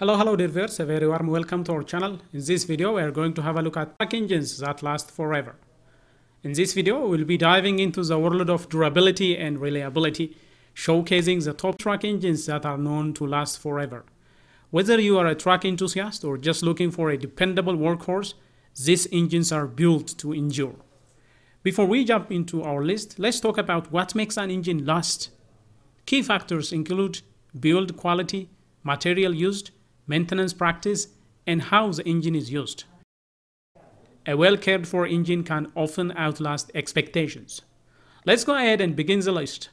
Hello, hello dear viewers, a very warm welcome to our channel. In this video, we are going to have a look at truck engines that last forever. In this video, we'll be diving into the world of durability and reliability, showcasing the top truck engines that are known to last forever. Whether you are a truck enthusiast or just looking for a dependable workhorse, these engines are built to endure. Before we jump into our list, let's talk about what makes an engine last. Key factors include build quality, material used, maintenance practice, and how the engine is used. A well cared for engine can often outlast expectations. Let's go ahead and begin the list.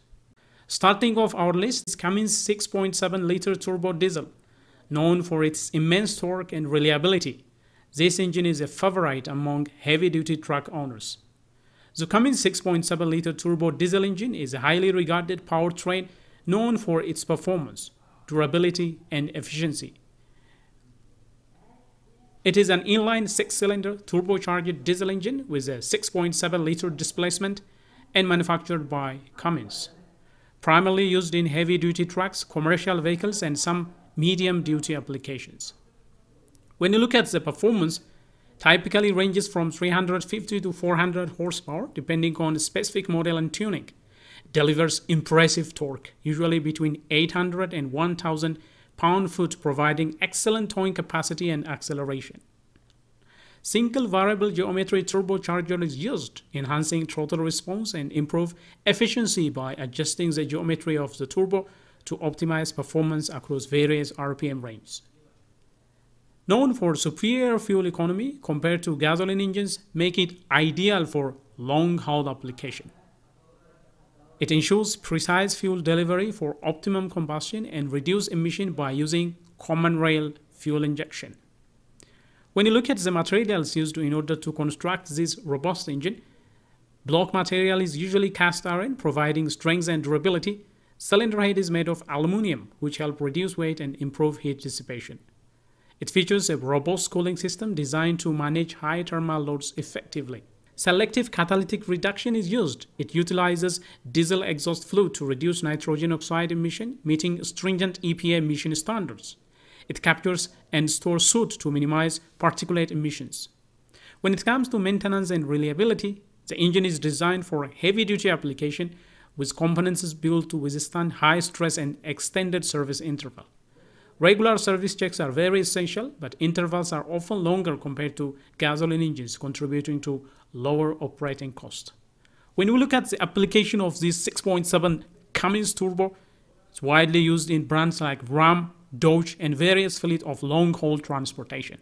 Starting off our list is Cummins 6.7 liter turbo diesel, known for its immense torque and reliability. This engine is a favorite among heavy duty truck owners. The Cummins 6.7 liter turbo diesel engine is a highly regarded powertrain known for its performance, durability, and efficiency. It is an inline six-cylinder turbocharged diesel engine with a 6.7 liter displacement and manufactured by Cummins. Primarily used in heavy-duty trucks, commercial vehicles, and some medium-duty applications. When you look at the performance, typically ranges from 350 to 400 horsepower depending on the specific model and tuning. Delivers impressive torque, usually between 800 and 1000 pound-foot providing excellent towing capacity and acceleration. Single variable geometry turbocharger is used, enhancing throttle response and improve efficiency by adjusting the geometry of the turbo to optimize performance across various RPM ranges. Known for superior fuel economy compared to gasoline engines, make it ideal for long-haul application. It ensures precise fuel delivery for optimum combustion and reduce emission by using common rail fuel injection. When you look at the materials used in order to construct this robust engine, block material is usually cast iron, providing strength and durability. Cylinder head is made of aluminum, which help reduce weight and improve heat dissipation. It features a robust cooling system designed to manage high thermal loads effectively. Selective catalytic reduction is used. It utilizes diesel exhaust fluid to reduce nitrogen oxide emission, meeting stringent EPA emission standards. It captures and stores soot to minimize particulate emissions. When it comes to maintenance and reliability, the engine is designed for heavy-duty application with components built to withstand high stress and extended service interval. Regular service checks are very essential, but intervals are often longer compared to gasoline engines, contributing to lower operating cost. When we look at the application of this 6.7 Cummins turbo, it's widely used in brands like Ram, Dodge, and various fleet of long-haul transportation.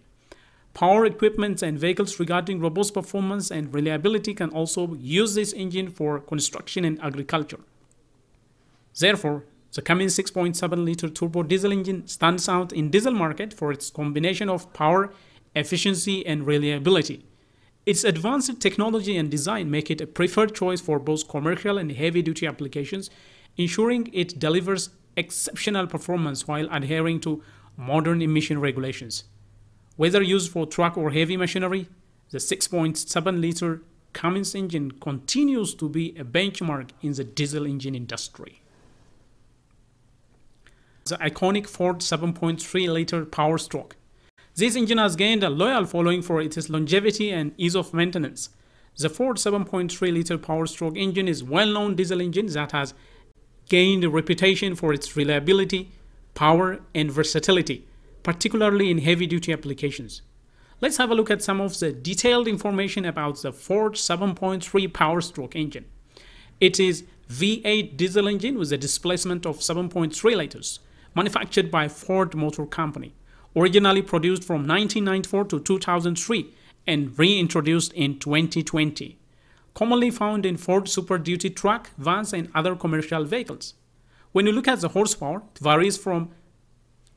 Power equipment and vehicles regarding robust performance and reliability can also use this engine for construction and agriculture. Therefore, the Cummins 6.7 liter turbo diesel engine stands out in diesel market for its combination of power, efficiency, and reliability. Its advanced technology and design make it a preferred choice for both commercial and heavy-duty applications, ensuring it delivers exceptional performance while adhering to modern emission regulations. Whether used for truck or heavy machinery, the 6.7 liter Cummins engine continues to be a benchmark in the diesel engine industry. The iconic Ford 7.3 liter Power Stroke. This engine has gained a loyal following for its longevity and ease of maintenance. The Ford 7.3 liter Power Stroke engine is a well-known diesel engine that has gained a reputation for its reliability, power, and versatility, particularly in heavy-duty applications. Let's have a look at some of the detailed information about the Ford 7.3 Power Stroke engine. It is V8 diesel engine with a displacement of 7.3 liters manufactured by Ford Motor Company, originally produced from 1994 to 2003 and reintroduced in 2020. Commonly found in Ford Super Duty truck, vans, and other commercial vehicles. When you look at the horsepower, it varies from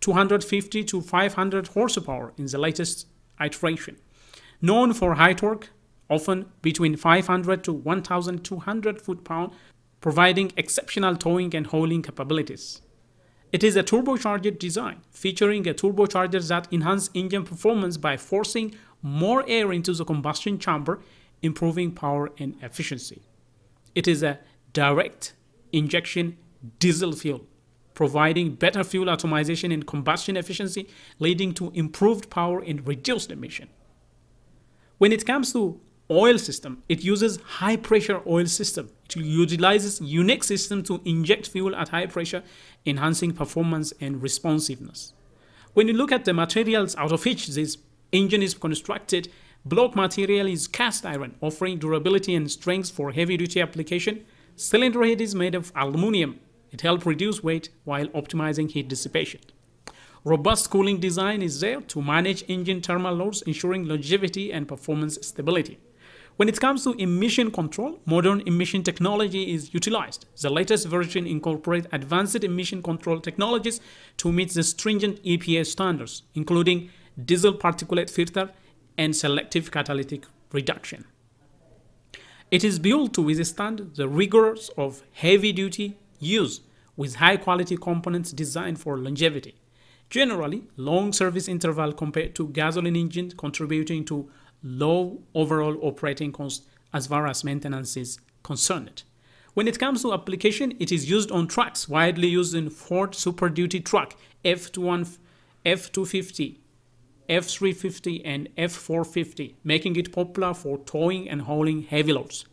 250 to 500 horsepower in the latest iteration. Known for high torque, often between 500 to 1200 foot-pound, providing exceptional towing and hauling capabilities. It is a turbocharged design, featuring a turbocharger that enhances engine performance by forcing more air into the combustion chamber, improving power and efficiency. It is a direct injection diesel fuel, providing better fuel atomization and combustion efficiency, leading to improved power and reduced emission. When it comes to oil system, it uses high pressure oil system. It utilizes unique system to inject fuel at high pressure, enhancing performance and responsiveness. When you look at the materials out of which this engine is constructed, block material is cast iron, offering durability and strength for heavy duty application. Cylinder head is made of aluminum. It helps reduce weight while optimizing heat dissipation. Robust cooling design is there to manage engine thermal loads, ensuring longevity and performance stability. When it comes to emission control, modern emission technology is utilized. The latest version incorporates advanced emission control technologies to meet the stringent EPA standards, including diesel particulate filter and selective catalytic reduction. It is built to withstand the rigors of heavy duty use with high quality components designed for longevity. Generally, long service interval compared to gasoline engines contributing to low overall operating cost as far as maintenance is concerned. When it comes to application, it is used on trucks, widely used in Ford Super Duty truck, F21, F250, F350, and F450, making it popular for towing and hauling heavy loads.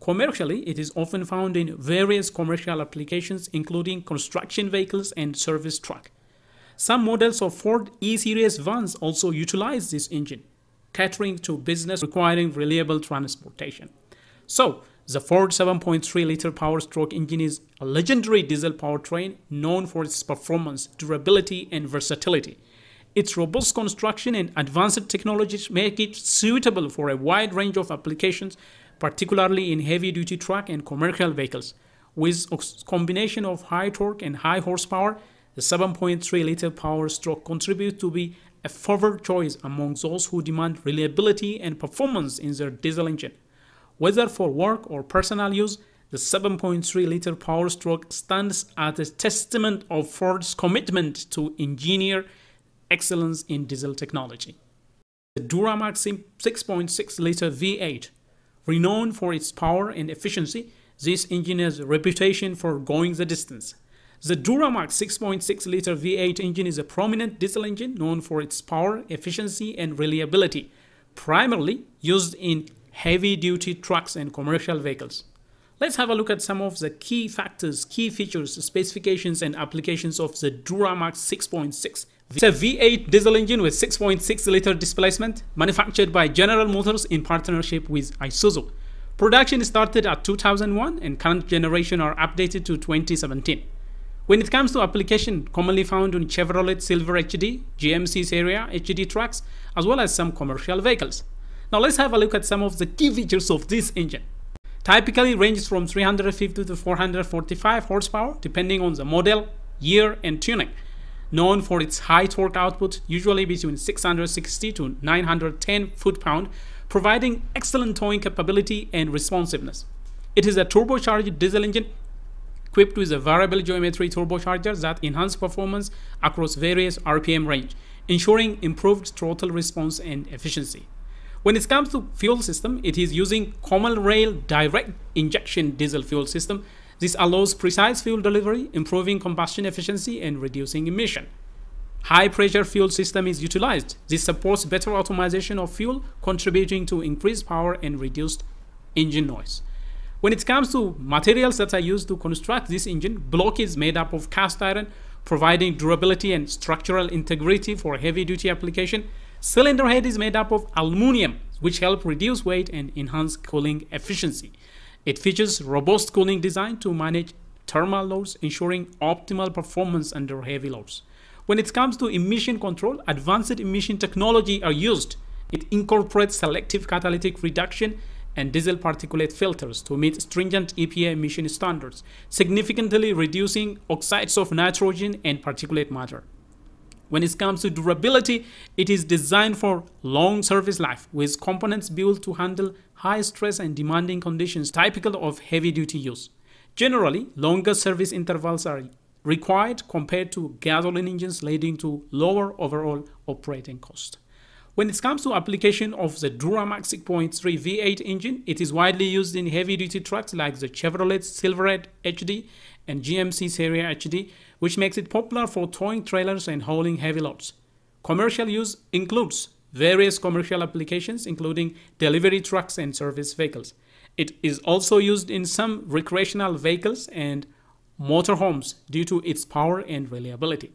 Commercially, it is often found in various commercial applications, including construction vehicles and service truck. Some models of Ford E-Series vans also utilize this engine catering to business requiring reliable transportation. So, the Ford 7.3 liter power stroke engine is a legendary diesel powertrain known for its performance, durability, and versatility. Its robust construction and advanced technologies make it suitable for a wide range of applications, particularly in heavy duty truck and commercial vehicles. With a combination of high torque and high horsepower, the 7.3 liter power stroke contributes to be a favored choice among those who demand reliability and performance in their diesel engine. Whether for work or personal use, the 7.3 liter Power Stroke stands as a testament of Ford's commitment to engineer excellence in diesel technology. The Duramax 6.6 liter V8, renowned for its power and efficiency, this engine has a reputation for going the distance. The Duramax 6.6 liter V8 engine is a prominent diesel engine known for its power, efficiency, and reliability, primarily used in heavy duty trucks and commercial vehicles. Let's have a look at some of the key factors, key features, specifications, and applications of the Duramax 6.6. It's a V8 diesel engine with 6.6 liter displacement, manufactured by General Motors in partnership with Isuzu. Production started at 2001 and current generation are updated to 2017. When it comes to application commonly found on Chevrolet Silverado HD, GMC Sierra HD trucks, as well as some commercial vehicles. Now let's have a look at some of the key features of this engine. Typically ranges from 350 to 445 horsepower depending on the model, year, and tuning. Known for its high torque output, usually between 660 to 910 foot-pound, providing excellent towing capability and responsiveness. It is a turbocharged diesel engine equipped with a variable geometry turbocharger that enhance performance across various RPM range, ensuring improved throttle response and efficiency. When it comes to fuel system, it is using common rail direct injection diesel fuel system. This allows precise fuel delivery, improving combustion efficiency and reducing emission. High pressure fuel system is utilized. This supports better optimization of fuel, contributing to increased power and reduced engine noise. When it comes to materials that are used to construct this engine, block is made up of cast iron, providing durability and structural integrity for heavy duty application. Cylinder head is made up of aluminum, which help reduce weight and enhance cooling efficiency. It features robust cooling design to manage thermal loads, ensuring optimal performance under heavy loads. When it comes to emission control, advanced emission technology are used. It incorporates selective catalytic reduction and diesel particulate filters to meet stringent EPA emission standards, significantly reducing oxides of nitrogen and particulate matter. When it comes to durability, it is designed for long service life with components built to handle high stress and demanding conditions typical of heavy duty use. Generally, longer service intervals are required compared to gasoline engines leading to lower overall operating cost. When it comes to application of the Duramax 6.3 V8 engine, it is widely used in heavy-duty trucks like the Chevrolet Silverado HD and GMC Sierra HD, which makes it popular for towing trailers and hauling heavy loads. Commercial use includes various commercial applications, including delivery trucks and service vehicles. It is also used in some recreational vehicles and motorhomes due to its power and reliability.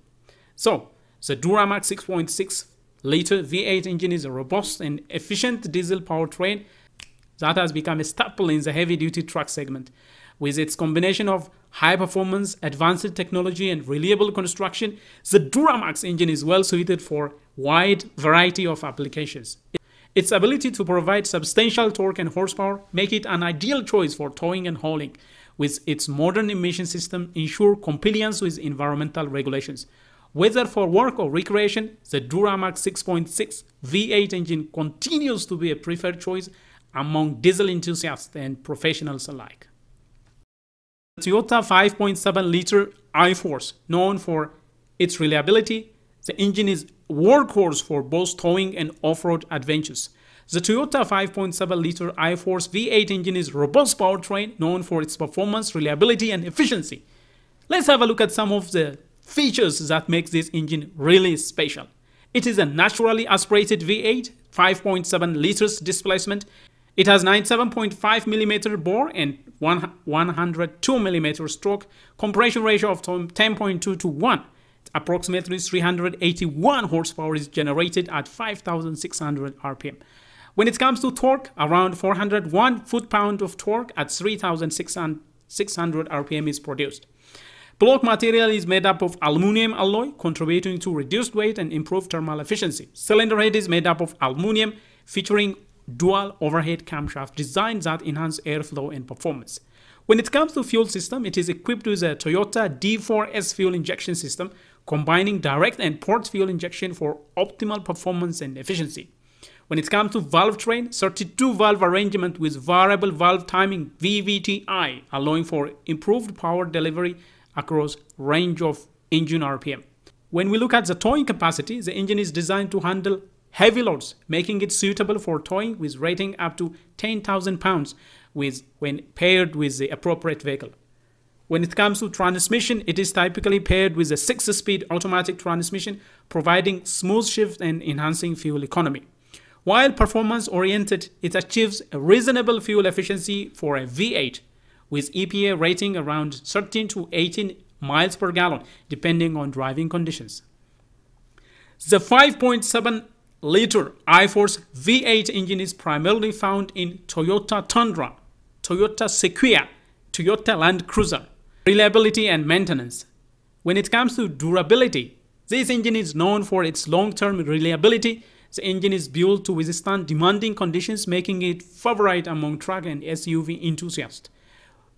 So, the Duramax 6.6 liter V8 engine is a robust and efficient diesel powertrain that has become a staple in the heavy duty truck segment. With its combination of high performance, advanced technology, and reliable construction, the Duramax engine is well suited for wide variety of applications. Its ability to provide substantial torque and horsepower make it an ideal choice for towing and hauling. With its modern emission system, ensure compliance with environmental regulations. Whether for work or recreation, the Duramax 6.6 V8 engine continues to be a preferred choice among diesel enthusiasts and professionals alike. The Toyota 5.7 liter iForce, known for its reliability, the engine is workhorse for both towing and off-road adventures. The Toyota 5.7 liter iForce V8 engine is robust powertrain known for its performance, reliability, and efficiency. Let's have a look at some of the features that makes this engine really special. It is a naturally aspirated V8, 5.7 liters displacement. It has 97.5 millimeter bore and 102 millimeter stroke, compression ratio of 10.2 to 1. Approximately 381 horsepower is generated at 5,600 RPM. When it comes to torque, around 401 foot-pound of torque at 3,600 RPM is produced. Block material is made up of aluminum alloy, contributing to reduced weight and improved thermal efficiency. Cylinder head is made up of aluminum, featuring dual overhead camshaft design that enhance airflow and performance. When it comes to fuel system, it is equipped with a Toyota D4S fuel injection system, combining direct and port fuel injection for optimal performance and efficiency. When it comes to valve train, 32 valve arrangement with variable valve timing VVTI, allowing for improved power delivery across range of engine RPM. When we look at the towing capacity, the engine is designed to handle heavy loads, making it suitable for towing with rating up to 10,000 pounds with, when paired with the appropriate vehicle. When it comes to transmission, it is typically paired with a six-speed automatic transmission, providing smooth shift and enhancing fuel economy. While performance-oriented, it achieves a reasonable fuel efficiency for a V8, with EPA rating around 13 to 18 miles per gallon, depending on driving conditions. The 5.7 liter iForce V8 engine is primarily found in Toyota Tundra, Toyota Sequoia, Toyota Land Cruiser. Reliability and maintenance. When it comes to durability, this engine is known for its long-term reliability. The engine is built to withstand demanding conditions, making it favorite among truck and SUV enthusiasts.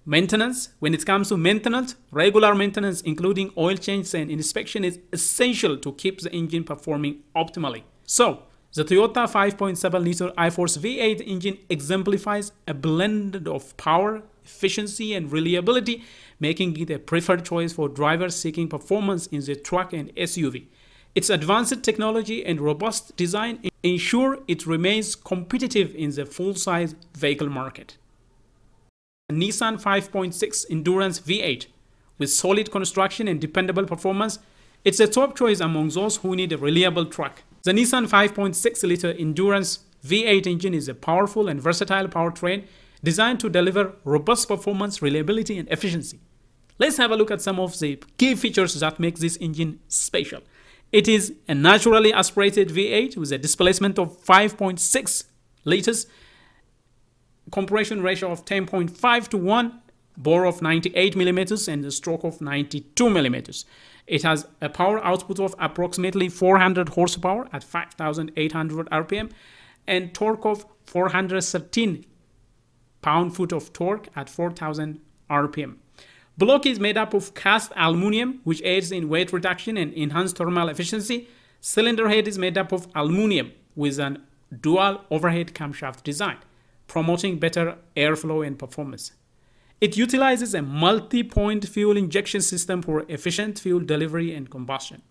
Maintenance. When it comes to maintenance, regular maintenance, including oil changes and inspection, is essential to keep the engine performing optimally. So, the Toyota 5.7 liter iForce V8 engine exemplifies a blend of power, efficiency, and reliability, making it a preferred choice for drivers seeking performance in the truck and SUV. Its advanced technology and robust design ensure it remains competitive in the full-size vehicle market. A Nissan 5.6 Endurance V8 with solid construction and dependable performance, it's a top choice among those who need a reliable truck. The Nissan 5.6 liter Endurance V8 engine is a powerful and versatile powertrain designed to deliver robust performance, reliability, and efficiency. Let's have a look at some of the key features that make this engine special. It is a naturally aspirated V8 with a displacement of 5.6 liters, compression ratio of 10.5 to 1, bore of 98 millimeters, and a stroke of 92 millimeters. It has a power output of approximately 400 horsepower at 5,800 RPM and torque of 413 pound-foot of torque at 4,000 RPM. Block is made up of cast aluminum, which aids in weight reduction and enhanced thermal efficiency. Cylinder head is made up of aluminum with an dual overhead camshaft design, promoting better airflow and performance. It utilizes a multi-point fuel injection system for efficient fuel delivery and combustion.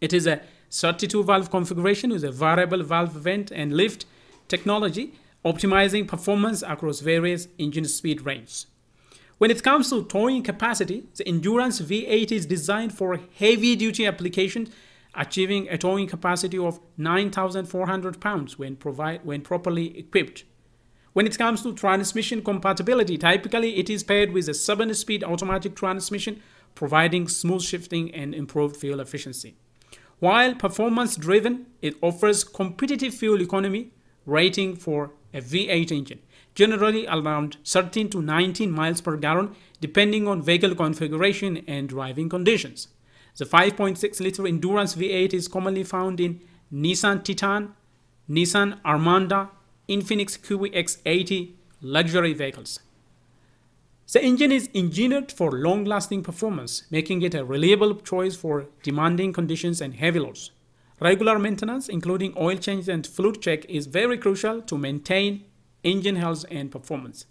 It is a 32 valve configuration with a variable valve event and lift technology, optimizing performance across various engine speed ranges. When it comes to towing capacity, the Endurance V8 is designed for heavy duty applications, achieving a towing capacity of 9,400 pounds when, provide, when properly equipped. When it comes to transmission compatibility, typically it is paired with a 7 speed automatic transmission, providing smooth shifting and improved fuel efficiency. While performance driven, it offers competitive fuel economy rating for a V8 engine generally around 13 to 19 miles per gallon depending on vehicle configuration and driving conditions. The 5.6 liter Endurance V8 is commonly found in Nissan Titan, Nissan Armada, Infiniti QX80 luxury vehicles. The engine is engineered for long-lasting performance, making it a reliable choice for demanding conditions and heavy loads. Regular maintenance, including oil change and fluid check, is very crucial to maintain engine health and performance.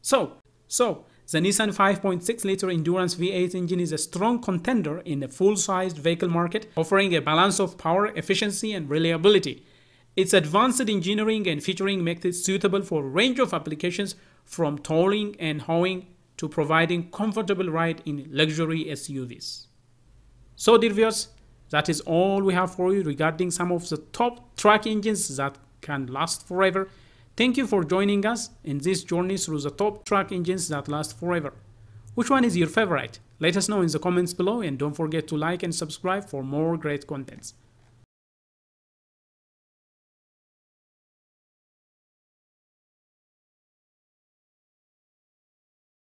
So, so the Nissan 5.6 liter Endurance V8 engine is a strong contender in the full-sized vehicle market, offering a balance of power, efficiency, and reliability. Its advanced engineering and featuring makes it suitable for a range of applications from towing and hauling to providing comfortable ride in luxury SUVs. So dear viewers, that is all we have for you regarding some of the top truck engines that can last forever Thank you for joining us in this journey through the top truck engines that last forever. Which one is your favorite? Let us know in the comments below and don't forget to like and subscribe for more great contents.